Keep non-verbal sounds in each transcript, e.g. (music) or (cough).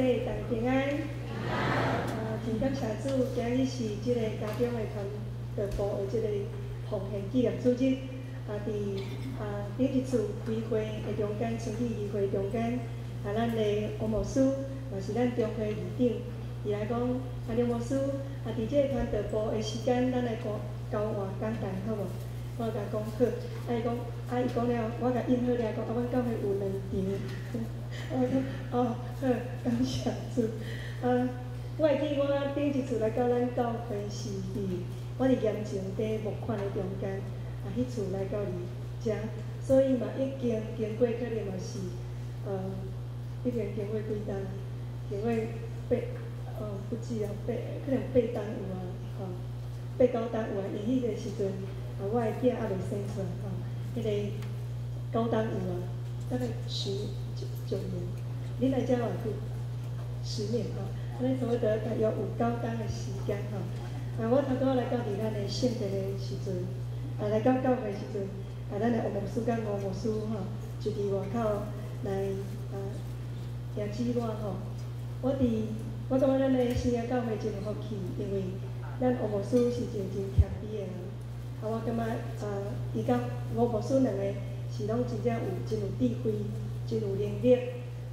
姐大平安。啊，真感谢主，今日是即个家长的团队部的即个奉献纪念组织。啊，伫啊顶一次开会的中间，春季议会中间，啊，咱的王牧师也是咱中会议长，伊来讲，啊，刘牧师，啊，伫即个团队部的时间，咱来教教我简单好无？我甲讲好，啊，伊讲，啊，伊讲了，我甲应好了，讲啊，阮教会有两场。我讲哦，好，感谢主。啊，我会记我顶一次来到咱教会是伫我伫盐城底募款的中间，啊，迄次来到你遮，所以嘛已经经过可能嘛是，呃，已经经过几单，经过八，呃，不止啊，八，可能八单有啊，吼，八九单有啊，伊迄个时阵，啊，我的囝还未生出来，吼，迄个九单有啊，大概十。九年，你来遮偌久？十年吼，安尼所以得大约有九天的时间吼。啊，我头拄来到伫咱的圣地的时阵，啊，来到教会时阵，啊，咱的吴牧师甲吴牧师吼，就伫外口来啊，迎接我吼。我伫，我感觉咱的新约教会真有福气，因为咱吴牧师是一个真谦卑的人。啊，我感觉啊，伊甲吴牧师两个是拢真正有真有智慧。真有能力，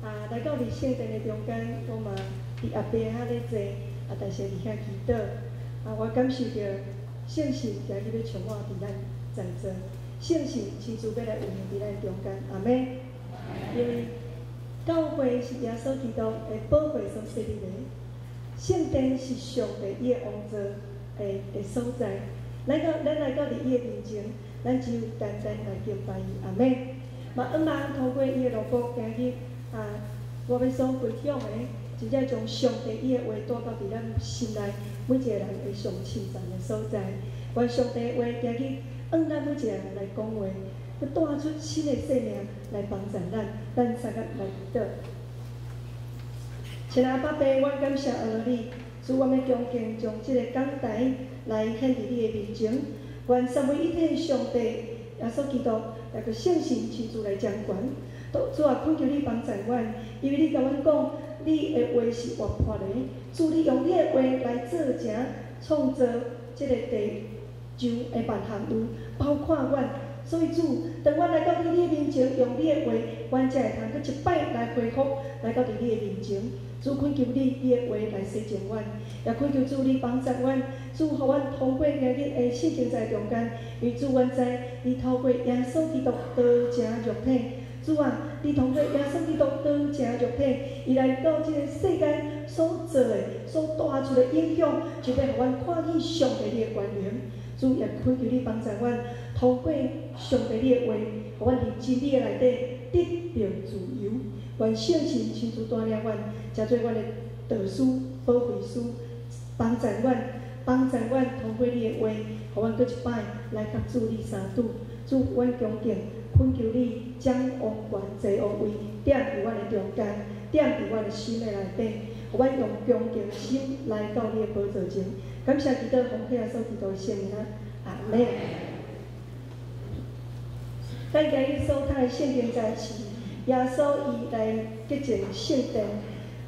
啊，来到伫圣殿的中间，我嘛伫后壁遐咧坐，啊，但是伫遐祈祷，啊，我感受着圣神今日要充满伫咱在座，圣神亲自要来运行伫咱中间，阿妹，因为教会是耶稣基督的宝贵所设立的，圣殿是上帝伊的王座的的所在，咱到咱来到伫伊的面前，咱只有单单来敬拜伊，阿妹。嘛，恩望透过伊的路过，今日啊，我要所分享的，真正将上帝伊的话带到伫咱心内每一个人会上亲近的所在。愿上帝话今日恩咱每一个人来讲话，要带出新的生命来帮助咱，咱三个来得。亲爱爸爸，我感谢儿女，主我们恭敬将这个讲台来献伫你的面前，愿三位一体上帝耶稣基督。那个信心亲自来掌管，都主啊，恳求你帮助阮，因为你甲阮讲，你的话是活泼的，主你用你的话来做成创造即个地球的万项物，包括阮，所以主，当阮来到你的面前，用你的话，阮才会通去一摆来回复，来到你的面前。主恳求你，你的话来洗净阮，也恳求主你帮助阮，主互阮通过今日的圣经在中间，为主阮知，你透过耶稣基督道成肉体，主啊，你通过耶稣基督道成肉体，伊来到这个世界所做的、所带出的影响，就要互阮看见上帝你的关联。主也恳求你帮助阮，通过上帝你的话，互阮伫真理的内底得到自由。愿圣神亲自带领阮，加做阮的导师、保惠师，帮助阮，帮助阮通过你的话，互阮搁一摆来甲主你三度。祝，阮恭敬恳求你将王权坐王位点伫阮的中间，点伫阮的心的内底，互阮用恭敬心来到你的宝座前。感谢基督奉献所基督的圣名，阿门。咱今日所读的圣经在是。耶稣伊来洁净圣殿，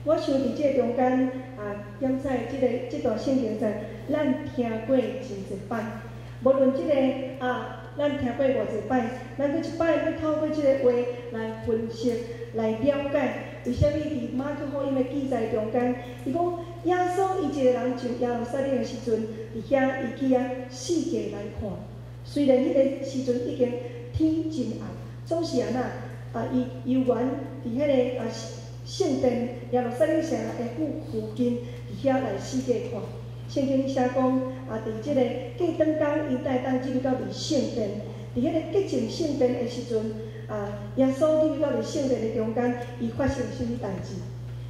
我想伫即个中间啊，点在即个即段圣经在，咱听过真一摆，无论即个啊，咱听过偌侪摆，咱搁一摆要透过即个话来分析、来了解，为虾米伫马可福音的记载中间，伊讲耶稣伊一个人就耶路撒冷的时阵，伫遐伊去啊世界来看，虽然迄个时阵已经天真暗，总是安那。啊，伊游园伫迄个啊圣殿耶路撒冷城的附附近，伫遐来四界看。圣经写讲啊，伫即个过灯工，伊带当进入到伫圣殿，伫迄个洁净圣殿的时阵，啊，耶稣进入到伫圣殿的中间，伊发生甚物代志？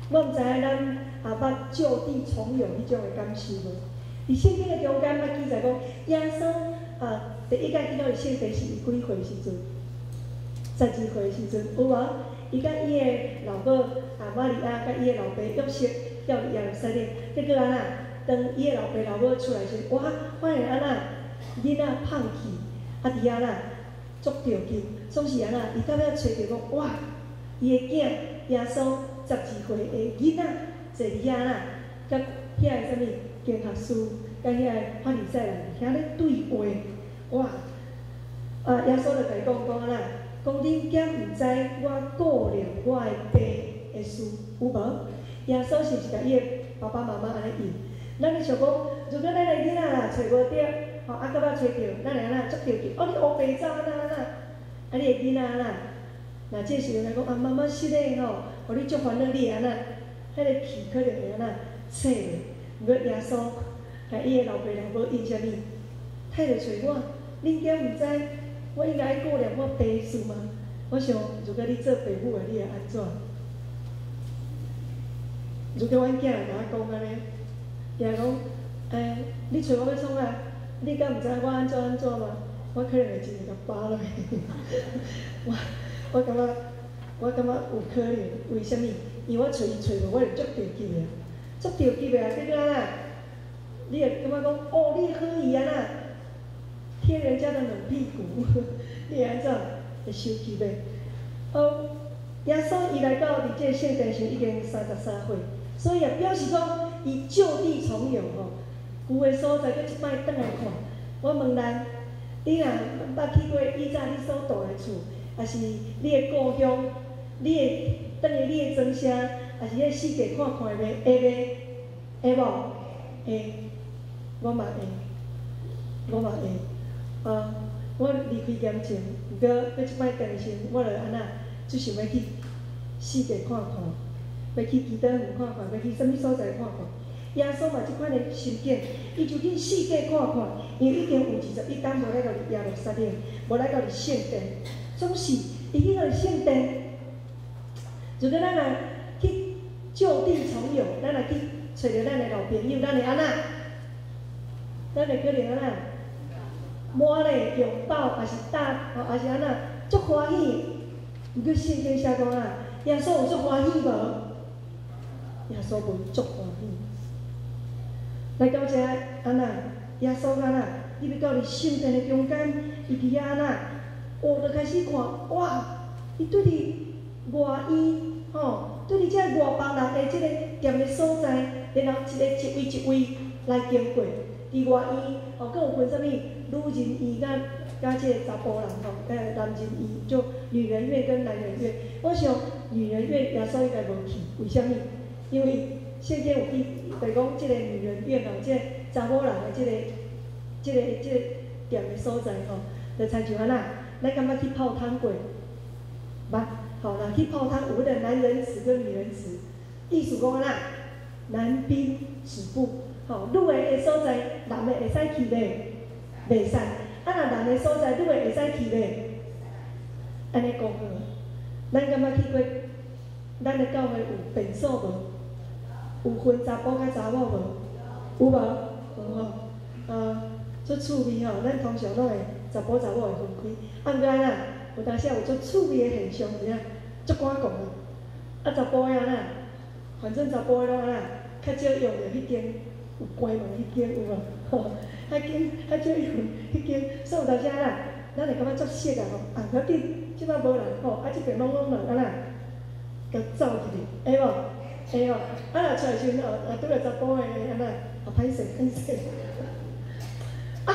我毋知影咱啊捌就地重游迄种的感受无？伫圣经的中间，捌记载讲耶稣啊，第一届进到伫圣殿是几岁时阵？十二岁时阵，有无？伊甲伊的老母啊，玛利亚甲伊的老爸约瑟要入耶路撒冷，结果安那？当伊的老爸老母出来时，哇，发现安那囡仔胖去，啊，伫安那足着急，总是安那？伊到尾找着讲，哇，伊的囝耶稣十二岁的囡仔坐伫遐啦，甲遐个啥物经学师，甲遐个法利赛人遐咧对话，哇！啊，耶稣就甲伊讲讲啊啦，讲恁囝毋知我顾念我的爸的事有无？耶稣是是甲伊的爸爸妈妈安尼用，咱咧想讲，如果咱的囡仔啦找无着，吼啊，搁要找着，咱会安怎捉着去？哦，你乌白走安怎安怎？啊，你的囡仔啦，若这时阵来讲啊，妈妈失礼吼，互你足烦恼，你安怎？迄个气可能会安怎切咧？毋过耶稣甲伊的老爸老母因啥物？太着找我，恁囝毋知？我应该顾念我爸事吗？我想，如果你做爸母的，你会安怎？如果阮囝来甲我讲安尼，伊讲，诶，你找我要创啊？你敢毋知我安怎安怎吗？我可能会真个甲扒落去。(laughs) 我我感觉，我感觉有可能，为虾米？因为我找伊找无，我会足着急的，足着急的啊！结果啊，你会感觉讲，哦，你好伊安那？贴人家的冷屁股，你安怎会生气袂？哦，耶稣伊来到伫这圣殿时已经三十三岁，所以也表示讲伊就地重游吼，有诶所在，佫一摆倒来看。我问咱，你若捌去过以前你所住诶厝，还是你诶故乡，你会等于你诶庄舍，还是迄世界看看袂？会袂？会无？会，我嘛会，我嘛会。啊！我离开盐城，毋过要即摆定时，我著安那，就想要去世界看看，要去基督园看看，要去啥物所在看看。耶稣嘛，即款的心境，伊就去世界看看，因为已经有二十一天无来到耶路撒冷，无来到圣殿，总是伊去到圣殿，如果咱来去就地重游，咱来去找着咱的老朋友，咱会安那？咱会可能安那？满咧拥抱，还是搭，吼，还是安那，足欢喜。毋过圣经写讲啊，耶稣有足欢喜无？耶稣无足欢喜。来到遮安那，耶稣安那，伊要到伫圣殿的中间，伊伫遐安那，我就开始看，哇！伊对伫外院，吼，对伫遮外邦人的即个店的所在，然后一个一位一位来经过，伫外院，哦，佮有分啥物？女人医甲甲即个查甫人吼，诶，男人医就女人院跟男人院。我想女人院耶稣应该无去，为虾米？因为现在有去，就讲即个女人院吼，即个查甫人的即个、即个、即个店的所在吼，就参像安那，咱感觉去泡汤过，捌？吼，若去泡汤有的男人池跟女人池，意思讲安那，男宾止步，吼，女的所在，男的会使去咧。袂使，啊！若人的所在，你会会使去咧？安尼讲好，咱感觉去过，咱的教会有便所无？有分查甫甲查某无？有无？有吼。啊，做趣味吼，咱通常拢会查甫查某会分开。啊，毋过安那，有当时有做趣味的现象，有影？足敢讲啊！啊，查甫的安那，反正查甫的拢安那，较少用着迄间有关门迄间有无？吼。(laughs) 较紧，较少用迄间，所以有当时啦，咱会感觉足色啊吼，啊，要紧，即摆无人吼，啊，即边拢拢人安那，甲走去，会无？会哦，啊，若出来时阵哦，啊，拄着查甫的安那，啊，歹势歹势。啊，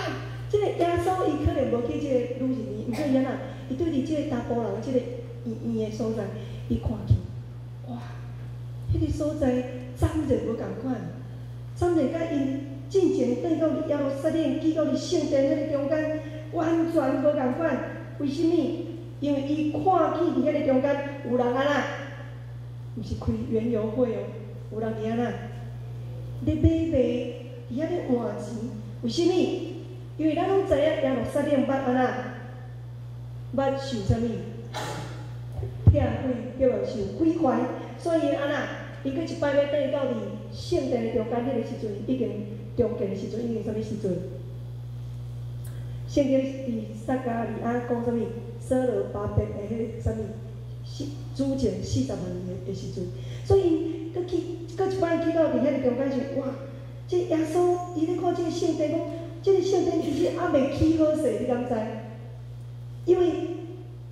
即个耶稣伊可能无去即个女人院，毋过伊安那，伊对伫即个查甫人即个医院的所在，伊看去，哇，迄个所在长者无共款，长者甲因。进前转到耶路撒冷，去到伫圣殿迄个中间，完全无共款。为甚物？因为伊看见伫迄个中间有人安那，毋是开原油会哦，有人伫安那，咧买卖伫遐咧换钱。为甚物？因为咱拢知影耶路撒冷捌安那，捌受啥物？骗鬼，叫做受鬼怪，所以安那，伊佫一摆要转到伫圣殿的中间迄个时阵，已经。中间的时阵，因为啥物时阵？圣经伫撒加利亚讲啥物？所罗巴伯的迄个啥物？四主前四十万年的时阵，所以佮去佮一摆去到伫遐个中间时，哇！这耶稣伊咧看这个圣殿，讲这个圣殿其实还未起好势，你敢知？因为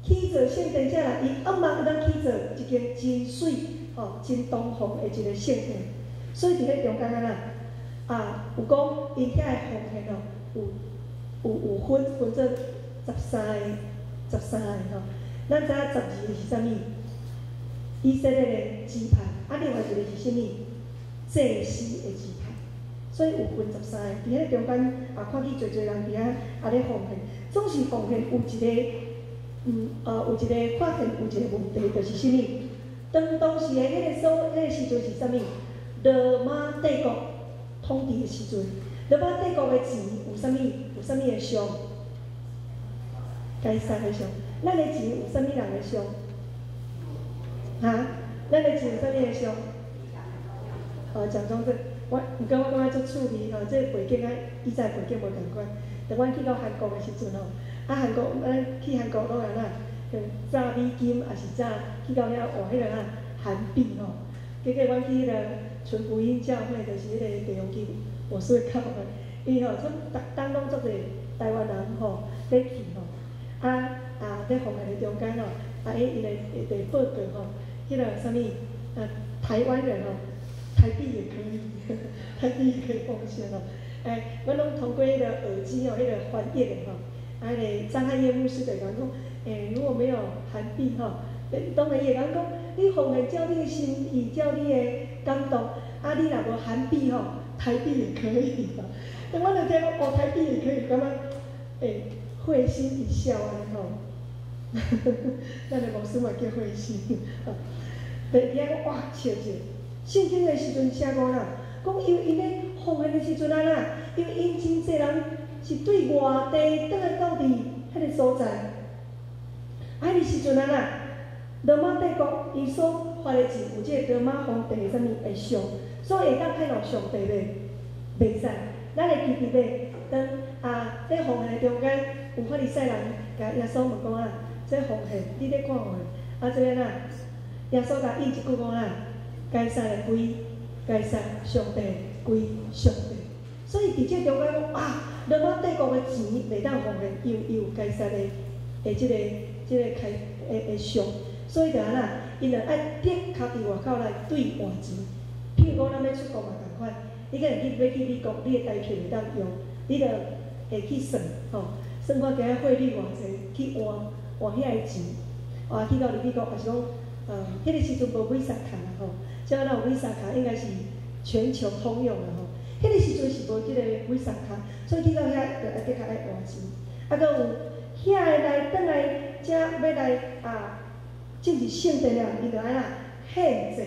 起着圣殿遮啦，伊暗捌当起着一间真水、吼，真东方的一个圣殿。所以伫咧中间啊呐，啊有讲伊遐个奉献哦，有有有分分做十三个，十三个吼。咱知影十二个是啥物？以色列的支派，啊另外一个是啥物？祭司的支派。所以有分十三个，伫遐中间啊，看见侪侪人伫遐啊咧奉献，总是奉献有一个，嗯呃有一个发现有一个问题，就是啥物？当当时的迄个所，迄个时阵是啥物？罗马帝国统治的时阵，罗马帝国的钱有啥物？有啥物的上？该三的上。咱的钱有啥物人的上？哈？咱的钱有啥物的上？哦，蒋中正，我毋过我感觉足趣味吼，这背景啊，以前背景无共款。等阮去到韩国的时阵吼，啊韩国咱去韩国拢安怎？用炸美金，也是炸去到遐换迄个啊韩币吼。结果阮去迄个纯福音教会，就是迄个地方机，我是会靠的。伊吼，从当当拢足侪台湾人吼，咧去吼，啊啊，咧奉献的中间吼，啊伊伊来会会报告吼，迄个啥物啊台湾人吼，台币也可以，台币也可以奉献哦。哎，阮拢通过迄个耳机哦，迄个翻译的吼，啊迄个张汉业牧师就讲讲，诶，如果没有韩币吼，当然也讲讲。你奉献照你的心意，照你的感动，啊，你若无韩币吼，台币也可以吼。等 (laughs) 我就听讲，哦，台币也可以，感觉会会心一笑安尼吼。(laughs) 咱的老师嘛叫会心，第二个哇，笑笑。圣经的时阵写过啦，讲因为因咧奉献的时阵啊啦，因为因真济人是对外地倒来到伫迄个所在，啊，迄个时阵啊啦。罗马帝国伊所发的钱，有即个罗马皇帝啥物会上，所以会当骗互上帝咧，袂使。咱会记伫咧，当啊咧奉献中间有法利赛人甲耶稣问讲啊，这奉献你咧看无？啊这边啊，耶稣甲伊一句讲啊，该使的归该使，上帝归上帝。所以伫即中间讲啊，罗马帝国的钱袂当奉献，又又该使的的即个即个开会会上。所以就安那，因着爱踮脚伫外口来兑换钱。譬如讲，咱要出国嘛同款，你可能去要去美国，你的台票会当用，你着会去算吼，算看今仔汇率偌济，去换换遐个钱。换去到美国，也是讲，呃，迄个时阵无 Visa 卡啦吼，即摆咱有 Visa 卡，应该是全球通用啦吼。迄个时阵是无即个 Visa 卡，所以去到遐着爱得较爱换钱。啊，搁有遐个来转来，遮要来啊。即是圣殿了，伊就安那限制。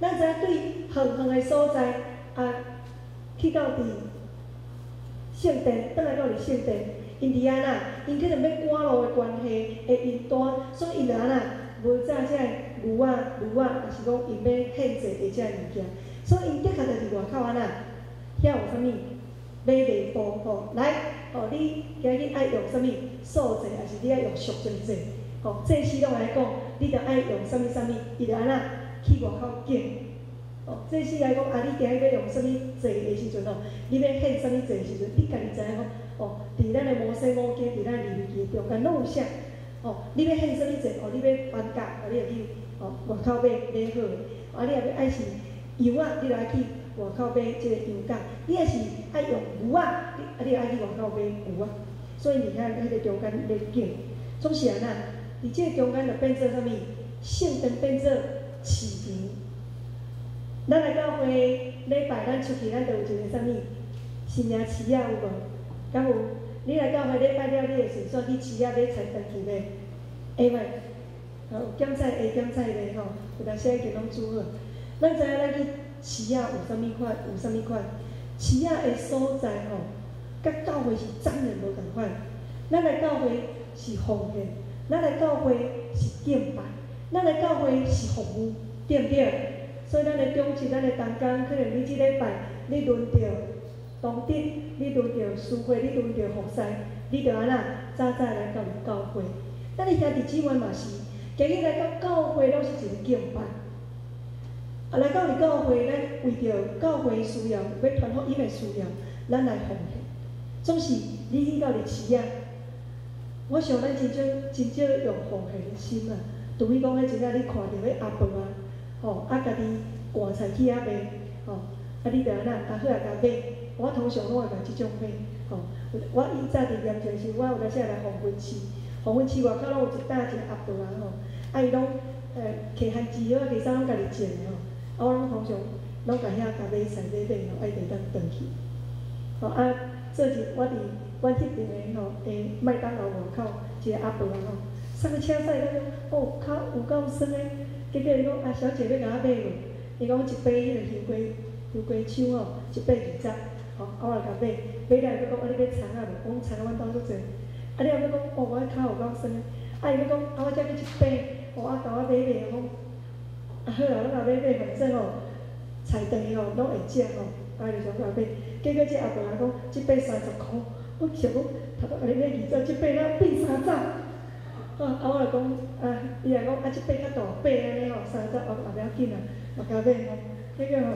咱知影对远远的所在啊，去到伫圣殿，倒来到伫圣殿，因伫安那，因可能要赶路的关系会因单，所以伊就安那无炸遮牛啊、牛啊，也是讲因要限制的遮物件。所以因的确就伫外口安那，遐有啥物买礼物吼，来，哦，你今日爱用啥物素祭，还是你爱用赎罪祭？吼，这时拢来讲。你着爱用啥物啥物，伊着安那去外口拣。哦，这是来讲，啊，你今日要用啥物坐的时阵哦，你要献啥物坐的时阵，你家己知影讲，哦，伫咱的摩西五经，伫咱利未记中间拢有写。哦，你要献啥物坐？哦，你要搬家，啊，你着去哦外口买买好的。啊，你也要爱是油啊，你着爱去外口买即个油价。你也是爱用牛啊，啊，你爱去外口买牛啊。所以你看，迄个中间咧拣，总是安那。伫即中间就变做啥物？圣殿变做市场。咱来教会礼拜，咱出去，咱就有一个啥物？新娘市啊有无？敢有？你来教会礼拜了，你会顺续去市啊买菜回去袂？会袂？有检菜会检菜的吼，有当时已经拢煮好。咱知影咱去市啊有啥物款？有啥物款？市啊的所在吼，甲教会是真然无共款。咱来教会是奉献。咱来教会是敬拜，咱来教会是服务，对不对？所以咱的中期，咱的当工，可能你即礼拜你轮着当值，你轮着聚会，你轮着服侍，你着安那早早来到教会。咱的兄弟姊妹嘛是，今日来到教会拢是一个敬拜。啊，来到你教会，咱为着教会需要，要传福音的需要，咱来奉献。总是你去到日市啊。我想咱真少真少用奉献的心啊，除非讲迄真正你看到迄阿婆啊，吼，啊，家己挂菜去遐卖，吼，啊，你着安那，啊好啊，甲买，我通常拢会买即种买，吼，我以早伫盐田时，我有当时来黄昏市，黄昏市外口拢有一担一个鸭肚啊，吼，啊伊拢，诶，摕番薯啊，其他拢家己种的吼，啊，我拢通常拢甲遐家买菜买买吼，爱袂当转去，吼，啊，做一我伫阮迄边的吼，诶，麦当劳外口一个鸭肚啊，吼。上个车驶，伊讲哦，较有够酸诶。结果伊讲啊，小姐要甲我买无？伊讲一杯迄个香瓜香瓜枪哦，一杯二十，吼，啊我来甲买。买了伊讲啊，你要葱啊无？我讲葱阮兜足济。啊，你后要讲哦，我较有够酸诶。啊，伊讲啊，我再要一杯，哦，啊，甲我买买，讲啊好啊，我甲买买，反正哦，菜饭哦拢会食吼，啊，就想甲买。结果这阿婆来讲，一杯三十箍，我想讲，头拄甲你买二十，一杯哪变三十？啊，我来讲，啊，伊来讲，啊，即八较大，八安尼吼，三十，哦，也袂要紧啦，嘛加买吼，迄个吼，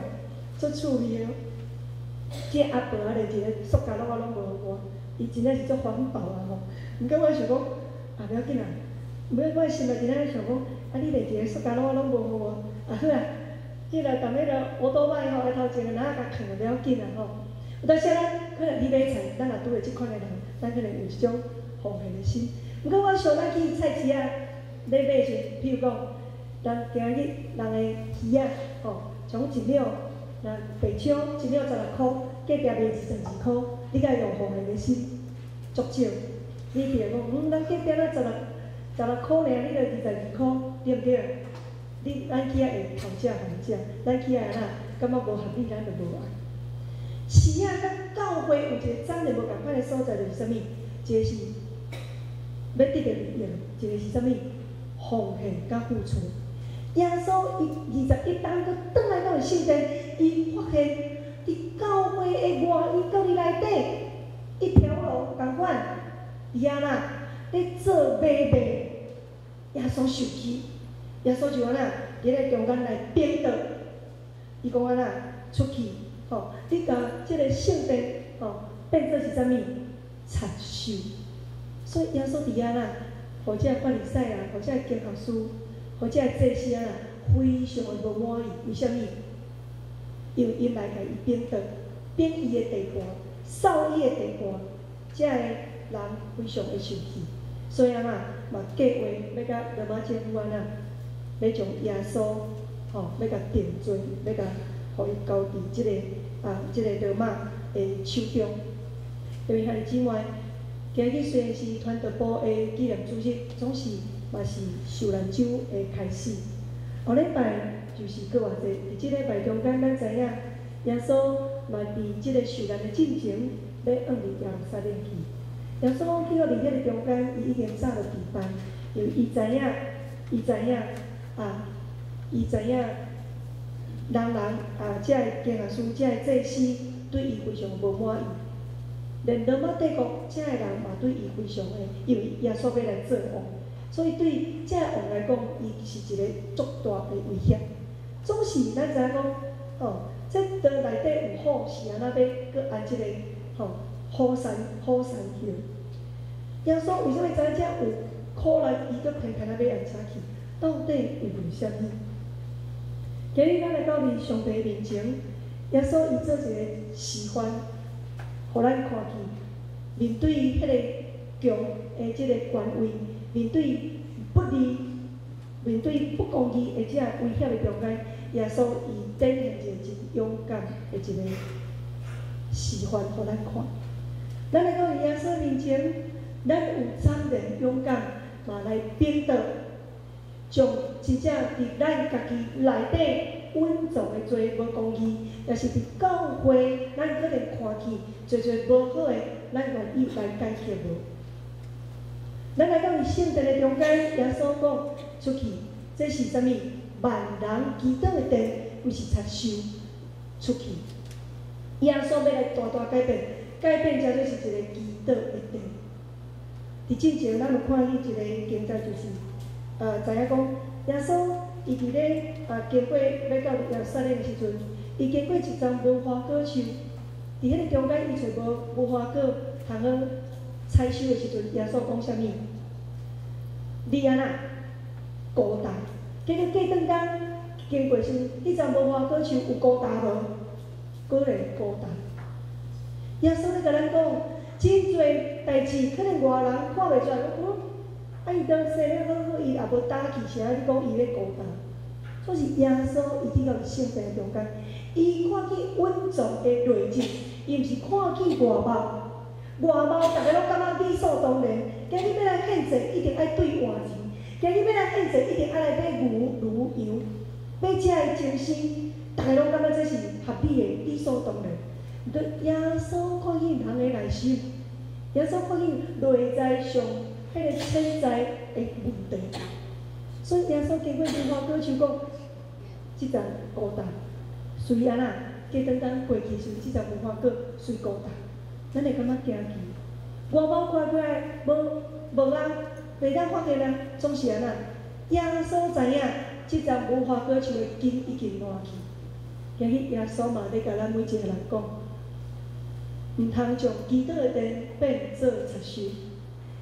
足趣味哦。即阿婆啊，连一个塑胶袋我拢无我，伊真正是足环保啊吼。毋过我想讲，啊，袂要紧啦，尾我心内真正想讲，啊，你连一个塑胶袋我拢无互我，啊好啊，迄个逐尾个乌多摆吼，来头前个哪甲囥袂要紧啊吼。有当时咱可能你买菜，咱也拄着即款个人，咱可能有一种奉献的心。毋过我想咱去菜市啊，买买时，譬如讲，人今日人个鱼啊，吼，从一两，那白抢一两十六箍，隔壁卖二十二箍，你甲用奉献的心，足少。你譬如讲，嗯，咱隔壁咧十六十六箍尔，你着二十二箍，对毋对？你咱去遐会讨价还价，咱去遐呐，感觉无合理，咱就无爱。是啊，甲教会有一个长得无共款的所在，就是啥物？一个是。要得的荣耀，一个是啥物？奉献甲付出。耶稣伊二十一当佮倒来到圣殿，伊发现伫教会的外，伊教里内底一条路共款，伊安那咧做买卖，耶稣受气，耶稣就安那伫咧中间来变道，伊讲安那出去，你甲即个圣殿，吼，变做是啥物？插手。所以耶稣伫遐啦，或者法利赛啊，或者经学师，或者这些啊，非常的无满意。为虾米？因为因来甲伊变道，变伊的地盘，少伊的地盘，遮个人非常的生气。所以啊嘛，嘛计划要甲罗马政府啊，要将耶稣吼，要甲定罪，要甲互伊交伫即个啊，即个罗马的手中。因为遐姊妹。今日虽然是团德堡的纪念主日，总是嘛是受难周的开始。后礼拜就是搁偌济，伫即礼拜中间，咱知影耶稣嘛伫即个受难的进程要往入耶路撒冷去。耶稣去到伫迄个中间，伊已经早了地班，因为伊知影，伊知影啊，伊知影人人啊，遮个经学书，遮个祭司对伊非常无满意。连罗马帝国遮个人嘛对伊非常诶，因为耶稣要来做王，所以对遮个王来讲，伊是一个足大诶威胁。总是咱知影讲，吼，即岛内底有好是安那要搁安即个吼好山好山丘。耶稣为什物知影有可能伊搁偏偏啊要安车去？到底为为虾物？今日咱来到伫上帝面前，耶稣伊做一个示范。互咱看去，面对迄个强的即个权威，面对不利、面对不公义的即个危险的中间，耶稣伊展现一个真勇敢的一个示范，互咱看。咱来到耶稣面前，咱有真人勇敢，嘛来变得，将真正伫咱家己内底。稳重的做无公义，也是伫教会，咱可能看去做做无好的，咱愿意来改革无？咱来到伊圣殿的中间，耶稣讲出去，这是啥物？万人祈祷的殿，毋是插手出去。耶稣要来大大改变，改变则做是一个祈祷的殿。伫之前，咱有看伊一个经节，就是呃，知影讲耶稣。伊伫咧啊，经过要到耶路撒冷的时阵，伊经过一丛无花果树，伫迄个中间伊找无无花果通好采收的时阵，耶稣讲啥物？你安那孤单？结果过两工，经过时，迄阵无花果树有孤单无？果然孤单。耶稣咧甲咱讲，真侪代志可能外人看袂出来，讲，啊伊当生了好好，伊也无打气，啥你讲伊咧孤单？所以耶稣伊伫个圣殿中间，伊看见稳重的内境，伊毋是看见外貌，外貌逐个拢感觉理所当然。今日要来献祭，一定爱对换钱；今日要来献祭，一定爱来买牛、牛油，买遮个精神，逐个拢感觉这是合理的，理所当然。耶稣看见人的内心，耶稣看见内在上迄个潜在的问题，所以耶稣经过无花果树讲，即阵孤单，虽然啊，过当当过去时，即阵无花果虽孤单，咱会感觉惊奇。外貌看起来无无人袂当发现啊，总是安那。耶稣知影，即阵无花果树的根已经烂去。今日耶稣嘛咧甲咱每一个人讲。毋通将基督的殿变做贼心。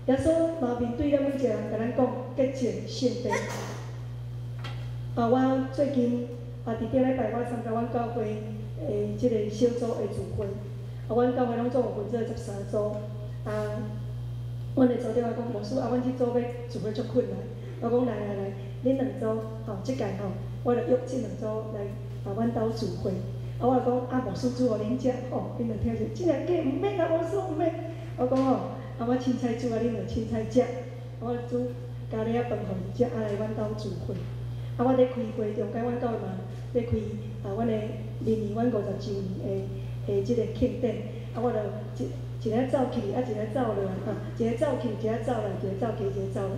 耶稣嘛面对咱每一个人，甲咱讲洁净圣殿。啊，我最近啊，伫顶礼拜我参加阮教会诶，即个小组的聚会。啊，阮教会拢总有分做十三组。啊，阮的组长我讲，牧师啊，阮即组要聚会足困难。我讲来来来，恁两组吼，即届吼，我着约即两组来啊，阮兜聚会。啊，我讲啊，无事煮互恁食，吼，恁两听着，真诶假？毋免啦，无事毋免。我讲吼，啊，我凊彩煮啊，恁着凊彩食。啊我煮咖喱啊饭互伊食，啊来阮兜聚会。啊，我咧开会中间，阮兜嘛咧开啊，阮诶明年阮五十周年诶诶即个庆典。啊，我着一一个走去，啊一个走落来，哈，一个走去，一个走来，一个走去，一个走来。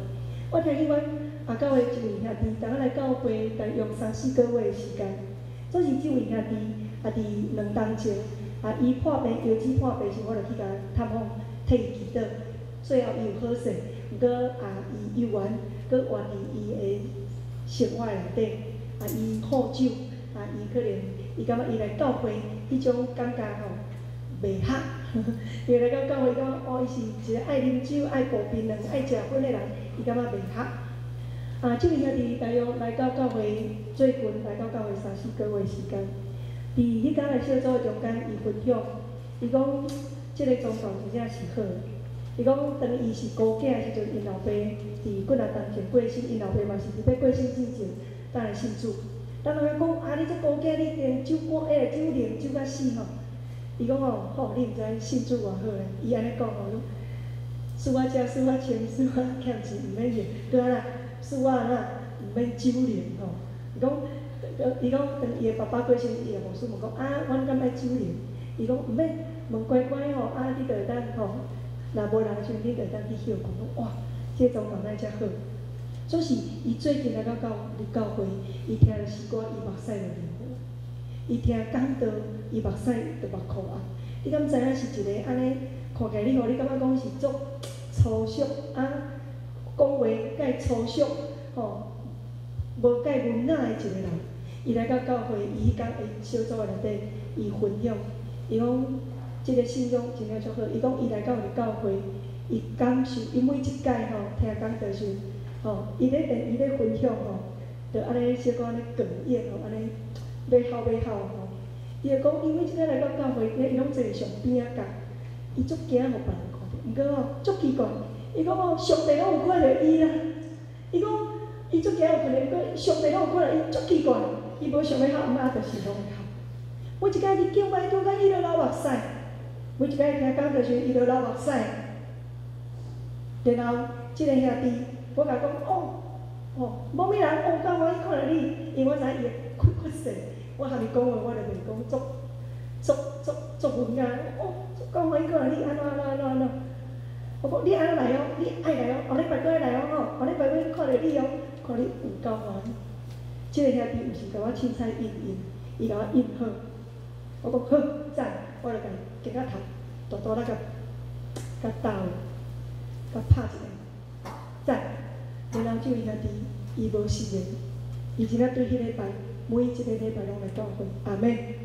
我听见阮啊教会一位兄弟，逐个来教会，但用三四个月诶时间，总是即位兄弟。啊！伫两当前，啊，伊破病，腰子破病时，我著去甲探访，替伊祈祷。最后伊有好势，毋过啊，伊有缘，搁活伫伊的生活内底。啊，伊好酒，啊，伊可能，伊感觉伊来教会，迄种感觉吼，袂合。(laughs) 伊来到教会，感觉哦，伊是一个爱啉酒、爱步槟榔、爱食薰的人，伊感觉袂合。啊，即位兄弟大约来到教会，最近来到教会三四个月时间。伫迄间个小组中间，伊分享，伊讲，即个宗教真正是好。伊讲，当伊是孤囝时阵，因老爸伫几啊当前过身，因老爸嘛是伫要过身之前，当然信主。当人讲，啊，你这孤囝，你连酒馆下酒啉酒甲死吼。伊讲哦，好，你毋知信主偌好咧。伊安尼讲吼，输我食，输我穿，输我欠钱，毋免忍，对啊，输我呐，毋免酒啉吼。伊讲。伊讲，当伊的爸爸过身，伊的牧师问讲，啊，阮敢爱酒啉？伊讲毋免，问乖乖吼，啊，你着会当吼，若无人时，你着会当去休讲，哇，这宗教哪遮好？就是伊最近来到教入教会，伊听的诗歌，伊目屎就流伊听讲道，伊目屎就目眶红。你敢知影是一个安尼？看起来你互你感觉讲是足粗俗啊，讲话介粗俗，吼，无介文雅的一个人。伊来到教会，伊迄工伊小组内底，伊分享，伊讲即个信仰真正足好。伊讲伊来到伫教会，伊感受，伊每一届吼听讲道时，吼，伊咧电伊咧分享吼，着安尼小可安尼哽咽吼，安尼要哭要哭吼。伊会讲，因为即个来到教会，伊拢坐上边仔角，伊足惊互别人看着，毋过吼足奇怪，伊讲吼上帝拢有看着伊啦。伊讲伊足惊有可能，过上帝拢有看着伊，足奇怪。伊无想要哭，毋啊，就是拢会哭。每一摆伊叫摆叫甲伊都流目屎，每一摆听讲就是伊都流目屎。然后，即个兄弟，我甲讲，哦，哦，无物人，哦，刚我伊看到你，因为我知伊会哭哭势，我含伊讲话，我就袂讲足足足足文雅。哦，讲我伊看到你，安怎安怎安怎安怎？我讲你安怎来哦？你爱来哦？后礼拜过来哦吼？后礼拜我看着你哦，看你有够完。即个兄弟毋是甲我凊彩应应，伊甲我应好。我讲好，赞，我来甲伊夹仔头，大大仔甲甲斗，甲拍一个，赞。然后即位兄弟，伊无食言，伊真正对迄礼拜，每一个礼拜拢来教会，阿妹。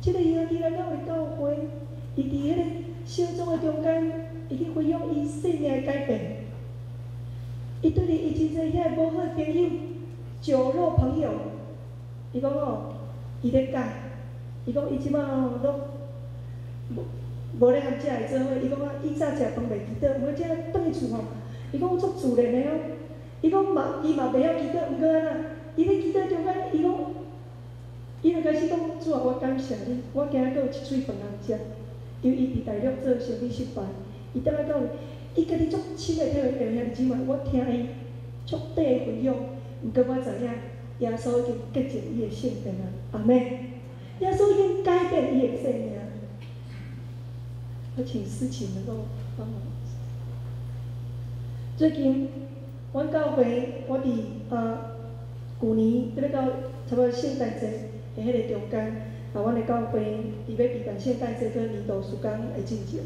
即个兄弟来到会教会，伊伫迄个小组的中间，伊去分享伊生命的改变。伊对哩，伊真侪遐无好朋友。酒肉朋友，伊讲吼，伊咧教，伊讲伊即摆吼拢无无咧含遮会做伙，伊讲啊，伊早食饭袂记得，毋过遮倒去厝吼，伊讲足自然的哦，伊讲嘛，伊嘛袂晓记得，毋过安那，伊咧记得中间，伊讲，伊就开始讲，主啊，我感谢你，我今日阁有一喙饭通食，因为伊伫大陆做生理失败，伊倒来到，伊家己足亲的迄个弟兄姊妹，我听伊足底分享，毋过我知影。耶稣已经结净伊的性命啊！阿妹，耶稣已经改变伊的生命。我请思琴能够帮忙。最近，阮教会我伫呃旧年伫咧到差不多圣诞节的迄个中间，啊，阮的教会伫要举办圣诞节跟年度时间的进前，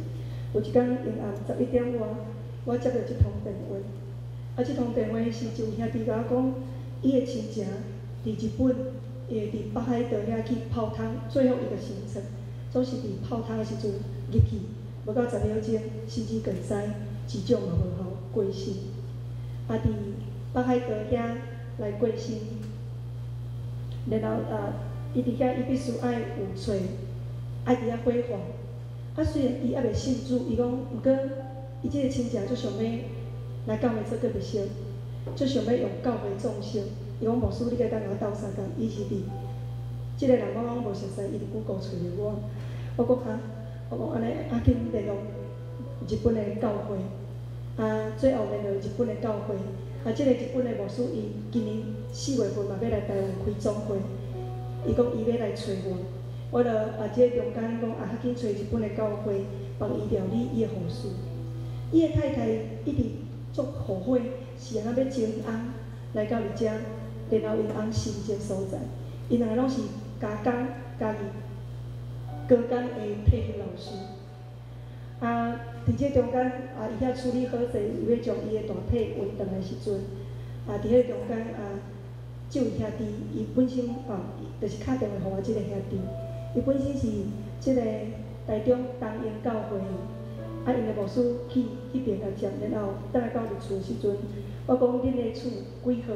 有一天阴暗十一点外，我接到一通电话，啊，这通电话是就兄弟甲我讲。伊的亲情伫日本，伊会伫北海道遐去泡汤，最后一个行程，总是伫泡汤的时阵入去，无到十秒钟，心肌梗塞，急救嘛无效，过身。啊，伫北海道遐来过身，然后啊，伊伫遐伊必须爱有找，爱伫遐辉煌。啊，虽然伊还未信主，伊讲，毋过伊即个亲情就想要来教会做个别少。就想要用教会众生，伊讲牧师，你甲当我斗相共，伊是伫，即个人我讲无熟悉，伊伫古国找着我，我讲哈，我讲安尼啊紧联络日本的教会，啊最后联络日本的教会，啊即个日本的牧师伊今年四月份嘛要来台湾开总会，伊讲伊要来找我，我著啊即个中间讲啊较紧找日本的教会帮伊料理伊的后事，伊的太太一直足后悔。是安尼要请翁来到伊遮，然后因翁新一个所在，因两个拢是加工家己高工的退休老师。啊，伫这中间啊，伊遐处理好势，伊要将伊的大体运转来时阵，啊，伫迄个中间啊，这位兄弟，伊本身啊，就是敲电话互我即个兄弟，伊本身是即个台中东英教会，啊，因的牧师去迄边来接，然后倒来到入厝时阵。我讲恁的厝几号？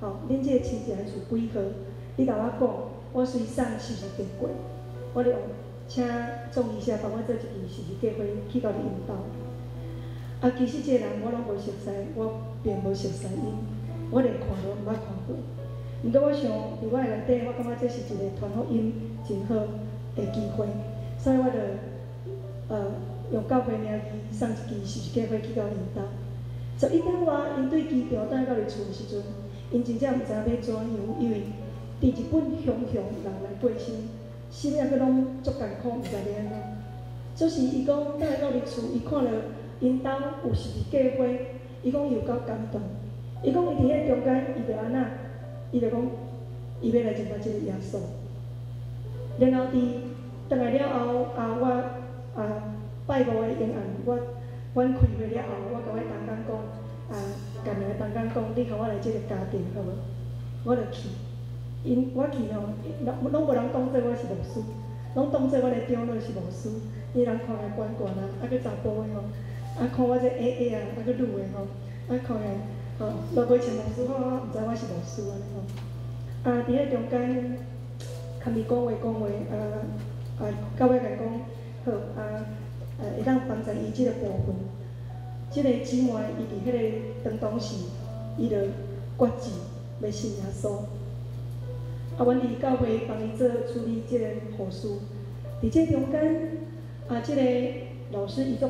吼，恁即个亲戚的厝几号？你甲我讲，我随送是毋是结过？我咧用请钟医生帮我做一支是毋是结花去到你引导。啊，其实即个人。我拢无熟悉，我并无熟悉伊，我连看都毋捌看过。毋过我想，伫我内底，我感觉这是一个传福音真好的机会，所以我就呃用教会名义送一支是毋是结花去甲引导。十一点外，因对机票等到入厝的时阵，因真正毋知影要怎样，因为伫日本熊熊人。来过身，心也阁拢足艰苦，毋知要安怎。就是伊讲等来到入厝，伊看着因兜有是伫过花，伊讲伊有够感动。伊讲伊伫遐中间，伊着安那，伊着讲伊要来参加即个耶稣。然后伫等来了后，啊我啊拜五的延安，我。阮开会了后，我甲阮同工讲，啊，甲两个同工讲，你互我来即个家庭好无？我着去，因我去吼，拢拢无人当做我是牧师，拢当做我的长老是牧师。伊人看来管管啊，啊个查甫的吼，啊看我这矮矮啊，啊个女的吼，啊看来吼，若袂穿牧师，我毋知我是牧师安尼吼。啊，伫迄中间，较咪讲话讲话，啊啊，到尾甲讲好啊。呃，会当帮助伊即个部分，即个姊妹伊伫迄个当当时，伊就决志要信耶稣。啊，阮伫教会帮伊做处理即个护士，伫这中间，啊，即个老师伊足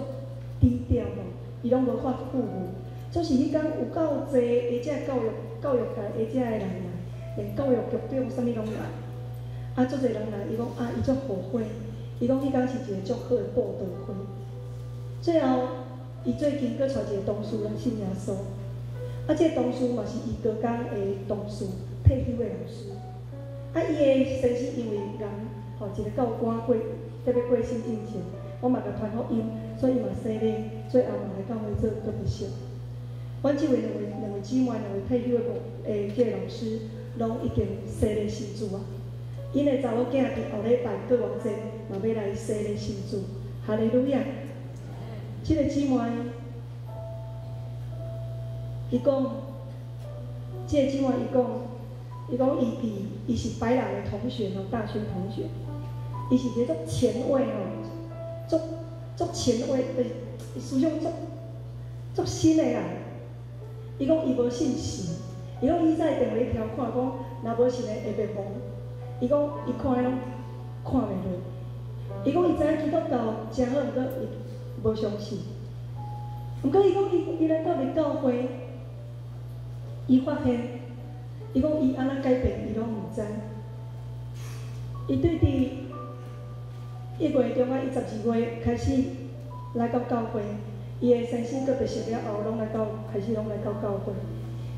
低调吼，伊拢无发富裕，就是迄讲有够济下只教育教育界下只的人来，连教育局长啥物拢来，啊，足济人来，伊讲啊，伊足后悔。伊讲迄天是一个足好的报道会，最后伊最近搁带一个同事来信耶稣，啊，这个同事嘛是伊高工的同事，退休的老师，啊，伊的先生因为人吼一个教官过，特别过身之前，我嘛甲传福音，所以嘛洗礼，最后嘛来教会做个别少。阮即位两位两位姊妹两位退休的诶，即个老师，拢已经洗礼信主啊。因的查某囝伫后礼拜过完节，嘛要来洗礼新主，哈利路亚！即个姊妹，伊讲，即个姊妹伊讲，伊讲伊伫，伊是白人的同学吼，大学同学，伊是一个足前卫吼，足足前卫的思想足足新的人。伊讲伊无信神，伊讲伊在电话里听看讲，若无信的会灭亡。伊讲伊看拢看袂落。伊讲伊知影基督教真好，毋过伊无相信。毋过伊讲伊伊来到伫教会，伊发现。伊讲伊安怎改变，伊拢毋知。伊对伫一月中啊，伊十二月开始来到教会，伊的先生搁毕业了后，拢来到开始拢来到教会。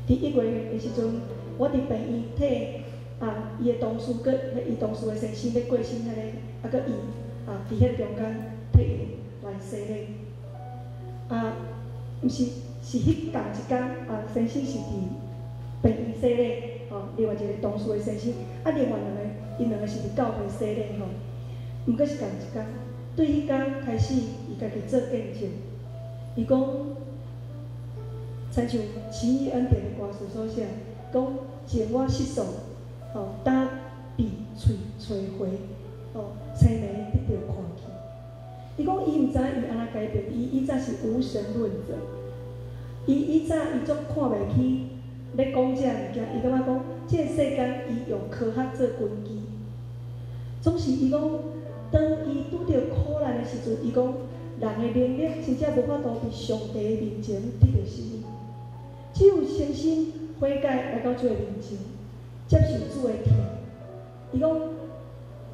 伫一月的时阵，我伫病院替啊伊的同事搁伊同事的先生咧过身迄个，啊搁伊啊伫迄中间替伊来洗礼。啊，毋是是迄同一天啊，先生是伫。病院洗礼，吼，另外一个同事的先生，啊，另外两个，因两个是伫教会洗礼，吼，毋过是同一天。对迄天开始，伊家己做见证，伊讲，亲像奇异恩典的歌词所写，讲情我失丧，吼，打鼻喙找回，吼，青梅得到看见。伊讲伊毋知伊安怎改变，伊以前是无神论者，伊伊早伊足看袂起。咧讲这物件，伊感觉讲，即个世间伊用科学做根基，总是伊讲，当伊拄着苦难的时阵，伊讲，人的能力真正无法度伫上帝面前得到什物，只有诚心悔改来到主的面前，接受主的疼。伊讲，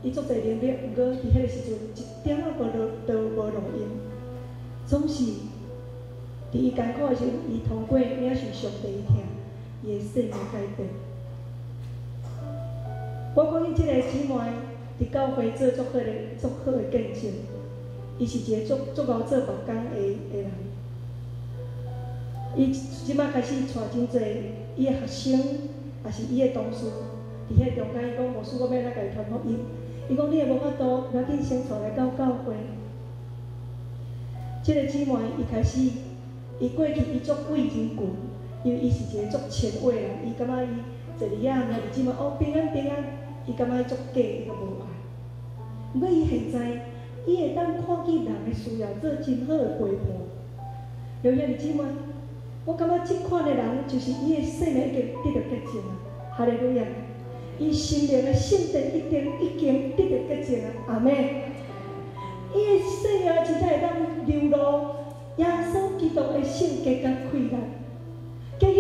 伊足侪能力，毋过伫迄个时阵一点仔无路都无路用，总是伫伊艰苦的时阵，伊通过领受上帝的疼。伊的生命改变。我讲伊即个姊妹伫教会做足好的、足好的见证，伊是一个足足够做目工的的人。伊即摆开始带真侪伊的学生，也是伊的同事，伫遐中间伊讲，无事我要来甲伊传福音。伊讲你也无法度，要紧先带来到教会。即个姊妹伊开始，伊过去伊足贵真贵。因为伊是一个足前卫人，伊感觉伊坐伫遐，若是即摆哦平安平安，伊感觉足假，伊阁无爱。毋过伊现在，伊会当看见人的需要，做真好的陪伴。了遐日子嘛，我感觉即款的人，就是伊的生命已经得到洁净啊！哈利路亚！伊心灵的圣殿已经已经得到洁净啊！阿妹，伊的生命真正会当流露耶稣基督的圣洁甲快乐。今日，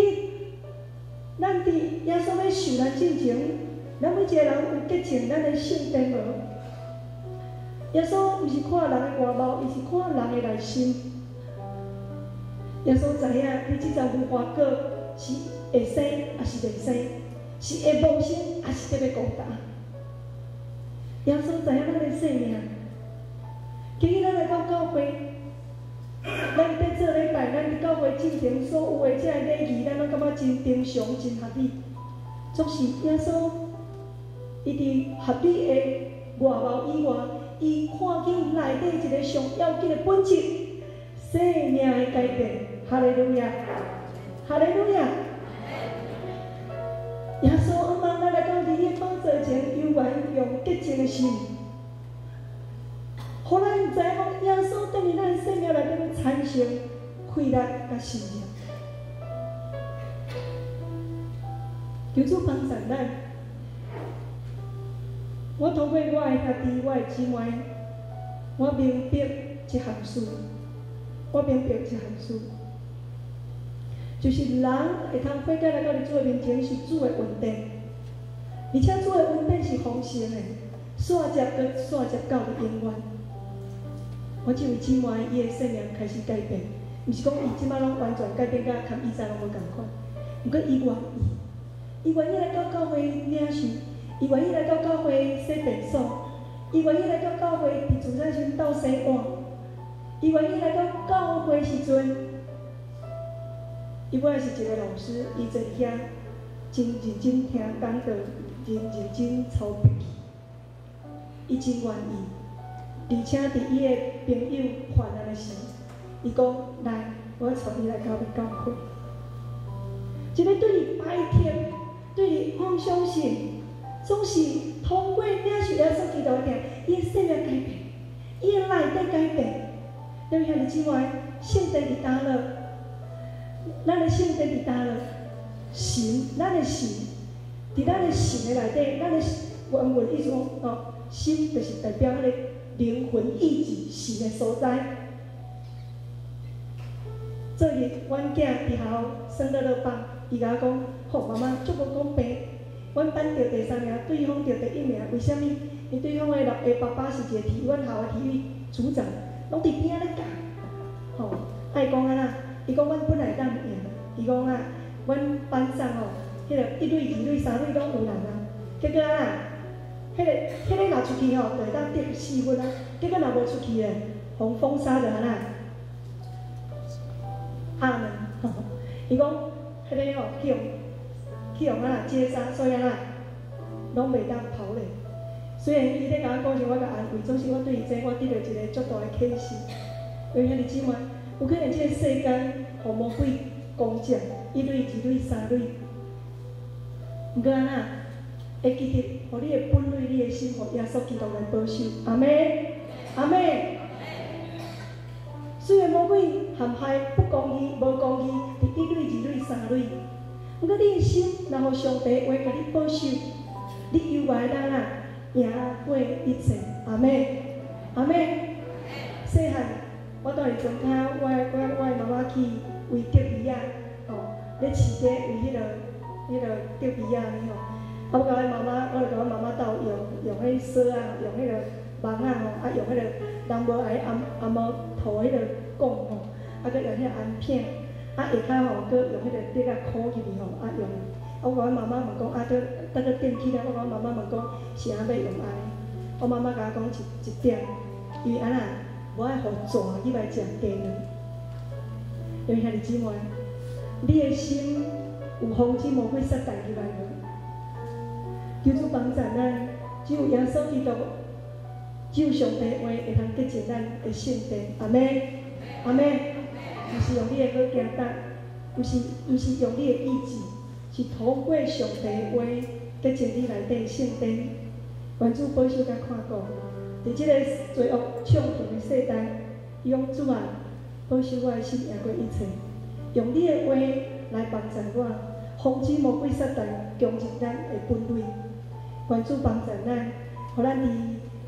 咱伫耶稣要受难之前，咱每一个人有洁净咱的圣殿无？耶稣毋是看人的外貌，伊是看人的内心。耶稣知影，你即阵无花果是会生还是袂生，是会无生还是特别孤单。耶稣知影咱的性命，真正常、真合理。总是耶稣，伊伫合理的外貌以外，伊看见内底一个上要紧的本质，生命的改变。哈利路亚，哈利路亚。耶稣阿妈，咱来到你的宝座前，永远用洁净的心。互咱知影，耶稣等于咱生命内底的产生快乐甲信仰。求主帮助咱。我通过我的兄弟、我的姊妹，我明白一项事，我明白一项事，就是人会通悔改来到主的面前是主的恩典，而且主的恩典是丰盛的，线接搁线接到永远。我即位姊妹，伊的生命开始改变，毋是讲伊即摆拢完全改变，甲含以前拢无共款。毋过伊愿意，伊愿意来到教会领受，伊愿意来到教会洗便所，伊愿意来到教会伫自在时斗洗碗，伊愿意来到教会时阵，伊本来是一个老师，伊坐伫遐真认真听讲道，真认真操笔记，伊真愿意。而且伫伊的朋友患难的时，伊讲来，我带伊来教会教会。一个对于白天、对于风拢相信，总是通过领受耶稣基督的，伊生命改变，伊的内底改变。因为遐日之外，圣殿伫倒了，咱的圣殿伫倒了，神，咱的神，伫咱的神的内底，咱的原文意思讲，哦，心就是代表迄个灵魂意志神的所在。昨日，阮囝伫后生了乐棒，伊甲我讲：“好，妈妈，足无讲平。阮班着第三名，对方着第一名。为虾米？因对方的老的爸爸是一个体，阮校的体育组长，拢伫边仔咧教。吼，爱讲安那？伊讲阮本来当赢，伊讲啊，阮班上吼，迄个一对、二对、三类拢有人啊。结果啊，迄个、迄个若出去吼，就会当得四分啊。结果若无出去诶，互封杀着安那？阿门，伊讲，迄个吼去用去用啊接杀，所以啊，拢袂当跑咧。虽然伊咧甲我讲是我甲安慰，总是我对伊这我得到一个足大的启示。因为遐日姊妹，有可能即个世间互魔鬼攻击，一类、二类、三类，毋过安那会记得，互你的本类、你的心，互耶稣基督来保守。阿妹，阿妹。虽然魔鬼陷害不公义、无公义，伫一类、二类、三类，不过你的心若互上帝话甲你保守，你犹外当啊赢过一切。阿妹，阿妹，细汉我住伫中口，我我我妈妈去为钓鱼仔，吼，咧饲鸡为迄个迄个钓鱼仔呢吼。啊，我甲我妈妈，我著甲我妈妈斗用用迄绳啊，用迄个网啊吼，啊用迄个人无爱按按摩涂迄个。讲吼，啊，佮用迄个安片，啊，下骹吼，佮用迄个竹啊箍起去吼，啊用，啊，我甲阮妈妈问讲，啊，佮等个电起来，我甲阮妈妈问讲，是安要用安？我妈妈甲我讲一一点，伊安那，无爱互蛇去来食鸡卵。因为遐日姊妹，你的心有防止魔鬼撒旦入来无？求主帮助咱，只有耶稣基督，只有上帝话会通结成咱的圣殿，阿妹。阿妹，毋是用你的好行动，毋是毋是用你的意志，是透过上帝话，结成你内底圣殿。关主保守甲看顾，伫即个罪恶猖狂的世代，用主啊保守我的心，赢过一切。用你的话来帮助我，防止魔鬼撒旦攻入咱的本位。关主帮助咱，互咱伫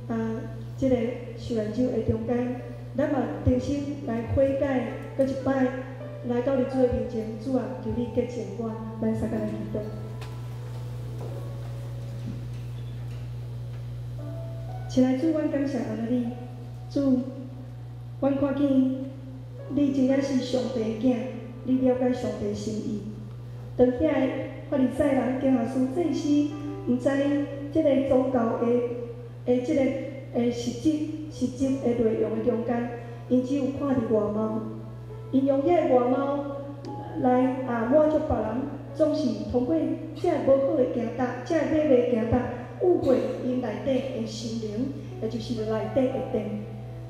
啊即个受难周的中间。咱嘛重新来悔改，搁一摆来到你主的面前，主啊，求你洁净我，咱三个来祈祷。亲爱主，阮感谢阿你，主，阮看见你真正是上帝的囝，你了解上帝心意。当遐个法利赛人、教下师、祭司，毋知即个宗教的、的即个的实质。实质的内容的中间，因只有看伫外貌，因用遐个外貌来啊满足别人，总是通过这无好的行达，这歹的行达误会因内底的心灵，也就是内底的电。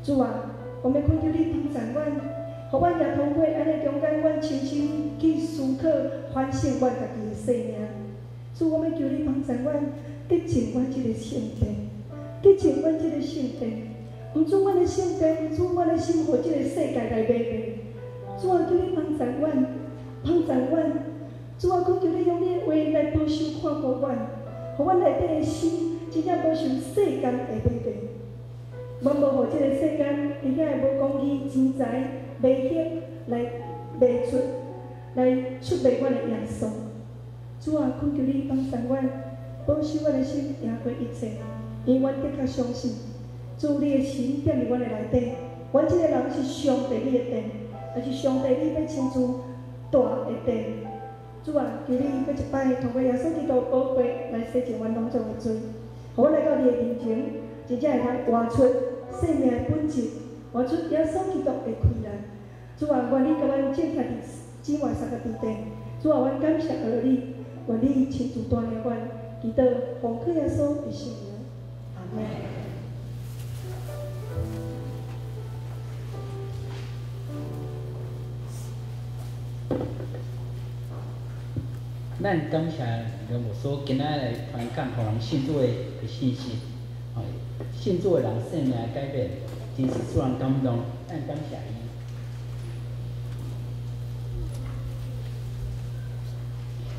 主啊，我们恳求你帮助阮，互阮也通过安尼中间，阮亲身去思考反省阮家己的生命。主，我们求你帮助阮，洁净阮即个圣殿，洁净阮即个圣殿。毋准阮的圣殿，毋准阮的生活，即个世界来背背。主啊，求你帮助阮，帮助阮。主啊，恳求你用你的话来保守看顾阮，互阮内底的心真正保守世间的背背。阮无互即个世间伫遐无讲起、钱财、迷信来卖出，来出卖阮的耶稣。主啊，恳求你帮助阮，保守阮的心，赢过一切，因为阮的相信。主你的心踮伫阮的内底，阮即个人是上帝你的殿，也是上帝你要亲自大的殿。主啊，求你搁一摆通过耶稣基督宝血来洗净阮拢总的罪，互阮来到你的面前，真正会通活出生命的本质，活出耶稣基督的快乐。主啊，愿你甲阮正下伫姊妹三个地地。主啊，阮感谢而你，愿你亲自带领阮，祈祷奉靠耶稣的圣名。阿门。咱感谢刘牧师今仔来传讲，互人信主的信息，吼，信主的人生命改变，真是使人感动，咱感谢伊。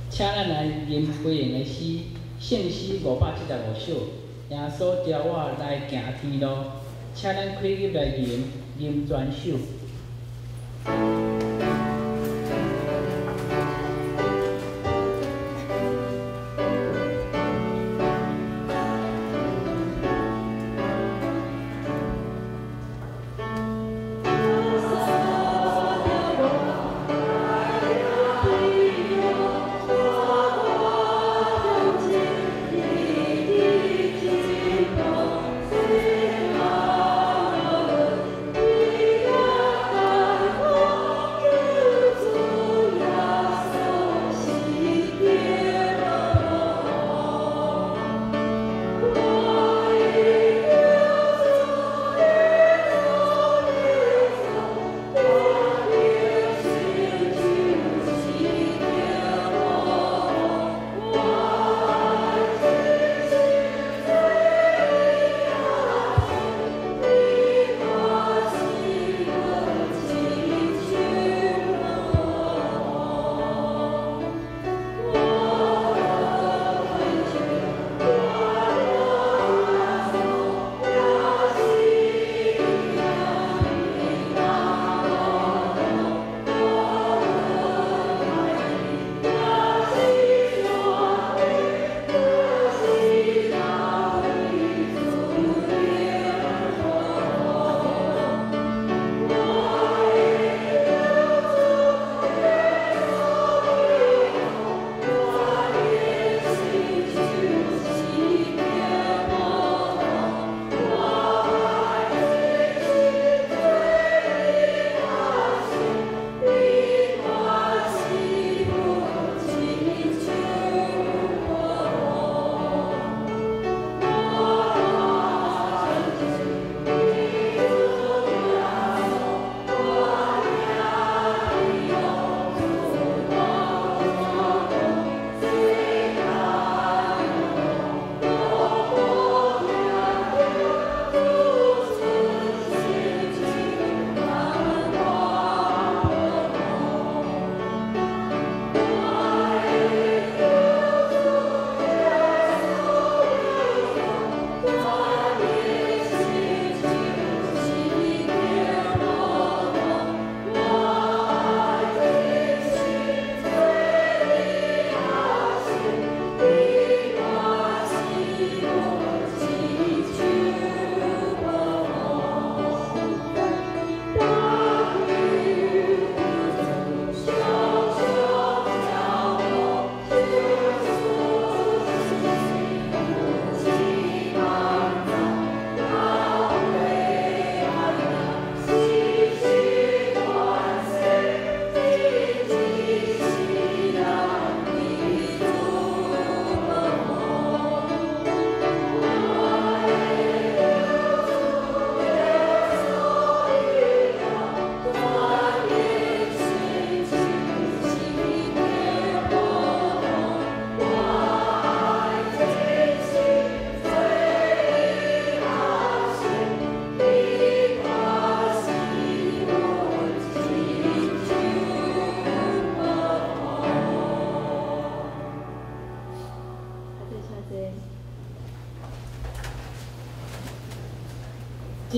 请咱来念回应的诗，圣诗五百七十五首，耶稣召我来行天路，请咱开入来念，念全首。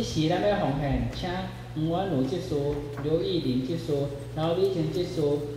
一时咱要奉献，请黄婉如执事、刘义林执事、刘美清执事、蔡慧美执事来奉献。